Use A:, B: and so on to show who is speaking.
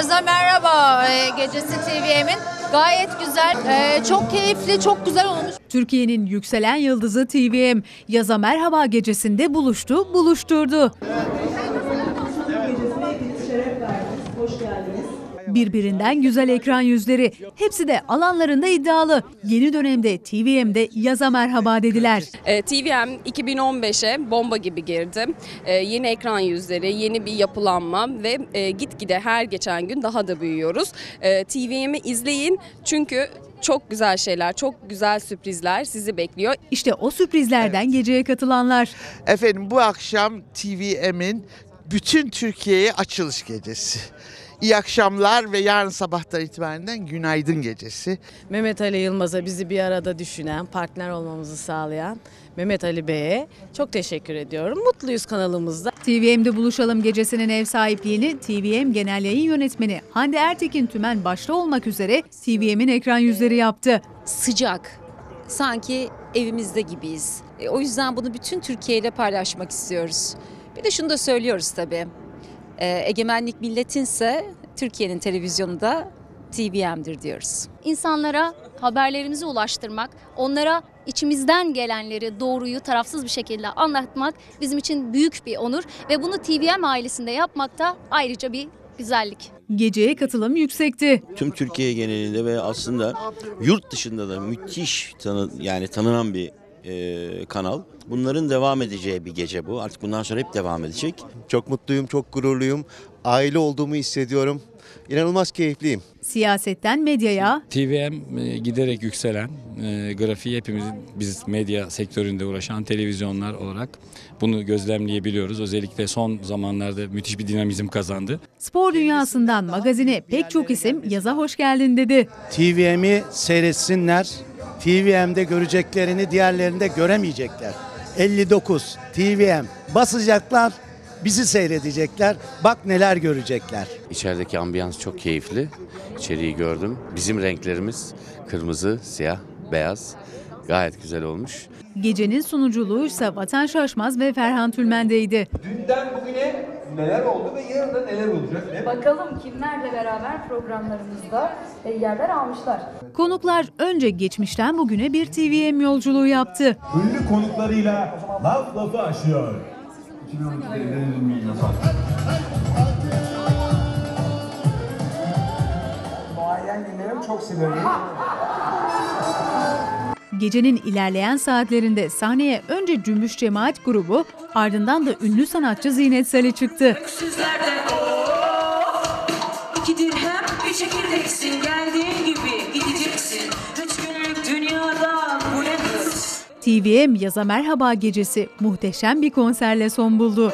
A: Yaza Merhaba. E, gecesi TVM'in gayet güzel, e, çok keyifli, çok güzel olmuş.
B: Türkiye'nin yükselen yıldızı TVM Yaza Merhaba gecesinde buluştu, buluşturdu. Birbirinden güzel ekran yüzleri. Hepsi de alanlarında iddialı. Yeni dönemde TVM'de Yaza Merhaba dediler.
C: E, TVM 2015'e bomba gibi girdi. E, yeni ekran yüzleri, yeni bir yapılanma ve e, gitgide her geçen gün daha da büyüyoruz. E, TVM'i izleyin çünkü çok güzel şeyler, çok güzel sürprizler sizi bekliyor.
B: İşte o sürprizlerden geceye katılanlar.
D: Efendim bu akşam TVM'in bütün Türkiye'ye açılış gecesi. İyi akşamlar ve yarın sabahtan itibaren günaydın gecesi.
E: Mehmet Ali Yılmaz'a bizi bir arada düşünen, partner olmamızı sağlayan Mehmet Ali Bey'e çok teşekkür ediyorum. Mutluyuz kanalımızda.
B: TVM'de buluşalım gecesinin ev sahipliğini TVM Genel Yayın Yönetmeni Hande Ertekin Tümen başta olmak üzere TVM'in ekran yüzleri yaptı.
F: sıcak. Sanki evimizde gibiyiz. E, o yüzden bunu bütün Türkiye ile paylaşmak istiyoruz. Bir de şunu da söylüyoruz tabii. E, egemenlik milletinse Türkiye'nin televizyonu da TVM'dir diyoruz.
G: insanlara haberlerimizi ulaştırmak, onlara içimizden gelenleri, doğruyu tarafsız bir şekilde anlatmak bizim için büyük bir onur ve bunu TVM ailesinde yapmak da ayrıca bir güzellik.
B: Geceye katılım yüksekti.
H: tüm Türkiye genelinde ve aslında yurt dışında da müthiş tanı, yani tanınan bir e, kanal. Bunların devam edeceği bir gece bu. Artık bundan sonra hep devam edecek.
I: Çok mutluyum, çok gururluyum. Aile olduğumu hissediyorum. İnanılmaz keyifliyim.
B: Siyasetten medyaya,
J: TVM e, giderek yükselen e, grafiği hepimizin biz medya sektöründe uğraşan televizyonlar olarak bunu gözlemleyebiliyoruz. Özellikle son zamanlarda müthiş bir dinamizm kazandı.
B: spor dünyasından magazine pek çok isim yaza hoş geldin dedi.
K: TVM'i seyretsinler. TVM'de göreceklerini diğerlerinde göremeyecekler. 59 TVM basacaklar, bizi seyredecekler. Bak neler görecekler.
L: İçerideki ambiyans çok keyifli. İçeriği gördüm. Bizim renklerimiz kırmızı, siyah, beyaz. Gayet güzel olmuş.
B: Gecenin sunuculuğu ise Vatan Şaşmaz ve Ferhan Tülmen'deydi.
M: Dünden bugüne neler oldu ve yarın da neler olacak?
N: Bakalım kimlerle beraber programlarımızda e, yerler almışlar.
B: Konuklar önce geçmişten bugüne bir TVM yolculuğu yaptı.
M: Ünlü konuklarıyla laf lafı aşıyor. 2012'de evlenilmeyi yapar. Muayyen günlerim çok severim.
B: Gecenin ilerleyen saatlerinde sahneye önce Cümbüş Cemaat grubu ardından da ünlü sanatçı Zinet Salih çıktı.
O: Sizlerden oh?
B: TVM Yaza Merhaba gecesi muhteşem bir konserle son buldu.